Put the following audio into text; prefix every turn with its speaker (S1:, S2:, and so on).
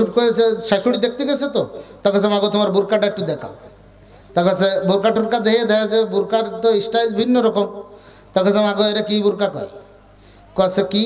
S1: শ্বশুর কয়েছে শাশুড়ি দেখতে গেছে তো? তার কাছে মাগো, তোমার বোরকাটা একটু দেখা তার কাছে বোরকা টোরকা দেখে দেখা যায় বোরকার তো স্টাইল ভিন্ন রকম। তার কাছে মাগো, এরা কি বোরকা কয়? কাছে কি?